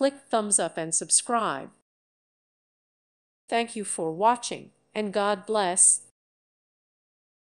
Click thumbs up and subscribe. Thank you for watching and God bless.